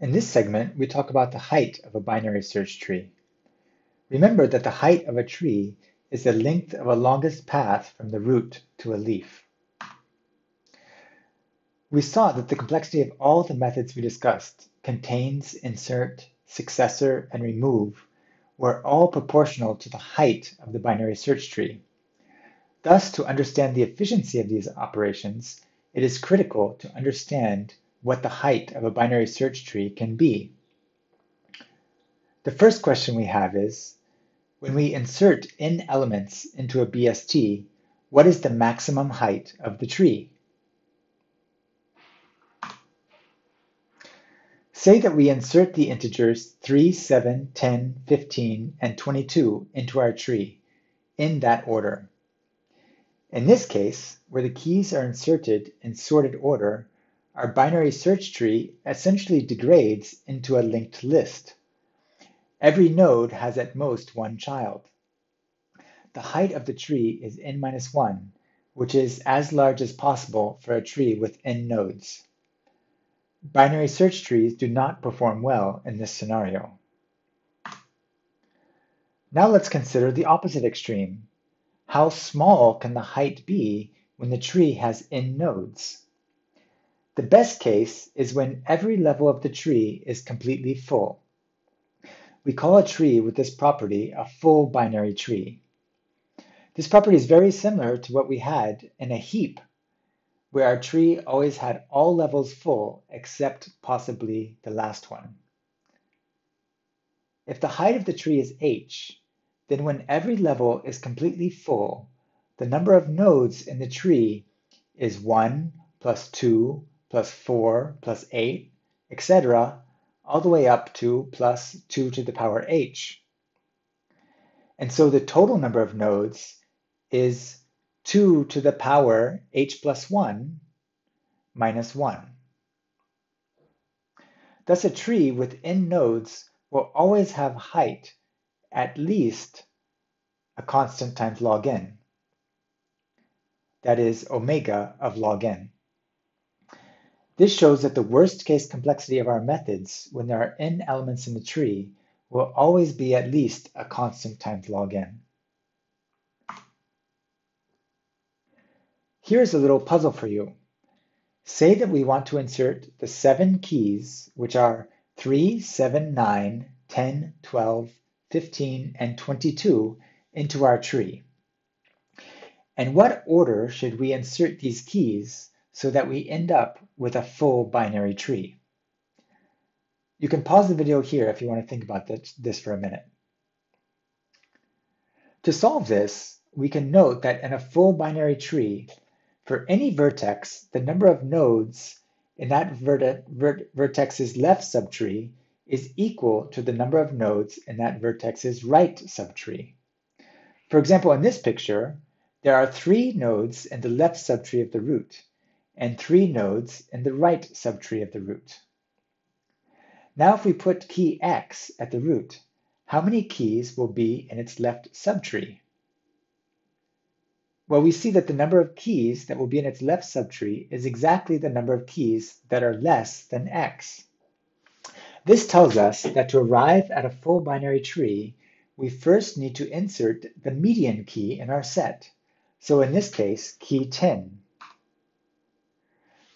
In this segment, we talk about the height of a binary search tree. Remember that the height of a tree is the length of a longest path from the root to a leaf. We saw that the complexity of all the methods we discussed, contains, insert, successor, and remove, were all proportional to the height of the binary search tree. Thus, to understand the efficiency of these operations, it is critical to understand what the height of a binary search tree can be. The first question we have is, when we insert n elements into a BST, what is the maximum height of the tree? Say that we insert the integers 3, 7, 10, 15, and 22 into our tree, in that order. In this case, where the keys are inserted in sorted order, our binary search tree essentially degrades into a linked list. Every node has at most one child. The height of the tree is n minus 1, which is as large as possible for a tree with n nodes. Binary search trees do not perform well in this scenario. Now let's consider the opposite extreme. How small can the height be when the tree has n nodes? The best case is when every level of the tree is completely full. We call a tree with this property a full binary tree. This property is very similar to what we had in a heap where our tree always had all levels full except possibly the last one. If the height of the tree is h, then when every level is completely full, the number of nodes in the tree is 1 plus 2 plus 4 plus 8, etc., all the way up to plus 2 to the power h. And so the total number of nodes is 2 to the power h plus 1 minus 1. Thus a tree with n nodes will always have height at least a constant times log n. That is omega of log n. This shows that the worst case complexity of our methods when there are n elements in the tree will always be at least a constant times log n. Here's a little puzzle for you. Say that we want to insert the seven keys, which are 3, 7, 9, 10, 12, 15, and 22 into our tree. And what order should we insert these keys so that we end up with a full binary tree? You can pause the video here if you want to think about this, for a minute. To solve this, we can note that in a full binary tree, for any vertex, the number of nodes in that vert vert vertex's left subtree is equal to the number of nodes in that vertex's right subtree. For example, in this picture, there are three nodes in the left subtree of the root and three nodes in the right subtree of the root. Now if we put key x at the root, how many keys will be in its left subtree? Well, we see that the number of keys that will be in its left subtree is exactly the number of keys that are less than x. This tells us that to arrive at a full binary tree, we first need to insert the median key in our set. So in this case, key 10.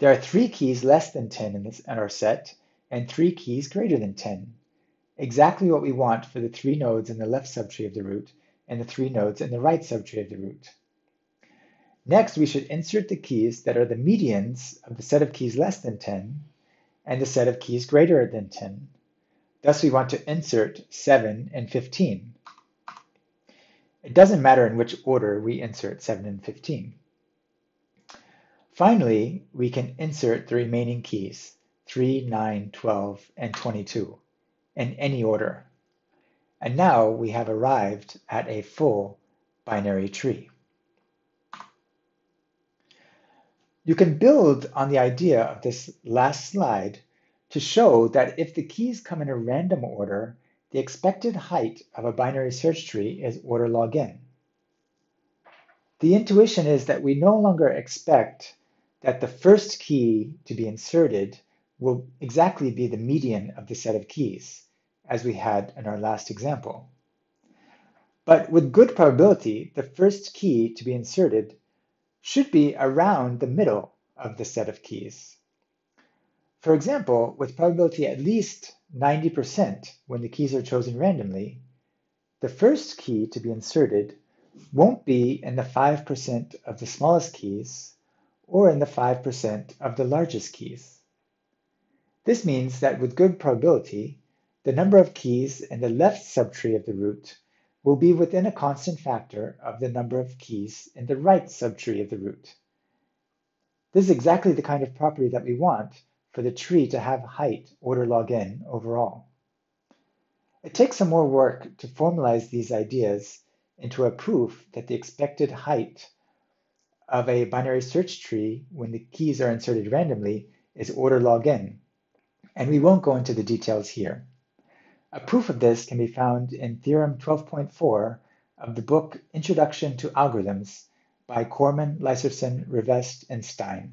There are three keys less than 10 in, this, in our set, and three keys greater than 10. Exactly what we want for the three nodes in the left subtree of the root and the three nodes in the right subtree of the root. Next, we should insert the keys that are the medians of the set of keys less than 10 and the set of keys greater than 10. Thus, we want to insert 7 and 15. It doesn't matter in which order we insert 7 and 15. Finally, we can insert the remaining keys, 3, 9, 12, and 22, in any order. And now we have arrived at a full binary tree. You can build on the idea of this last slide to show that if the keys come in a random order, the expected height of a binary search tree is order log n. The intuition is that we no longer expect that the first key to be inserted will exactly be the median of the set of keys, as we had in our last example. But with good probability, the first key to be inserted should be around the middle of the set of keys. For example, with probability at least 90% when the keys are chosen randomly, the first key to be inserted won't be in the 5% of the smallest keys or in the 5% of the largest keys. This means that with good probability, the number of keys in the left subtree of the root will be within a constant factor of the number of keys in the right subtree of the root. This is exactly the kind of property that we want for the tree to have height order log n overall. It takes some more work to formalize these ideas into a proof that the expected height of a binary search tree when the keys are inserted randomly is order log n, and we won't go into the details here. A proof of this can be found in Theorem 12.4 of the book Introduction to Algorithms by Cormen, Leiserson, Rivest, and Stein.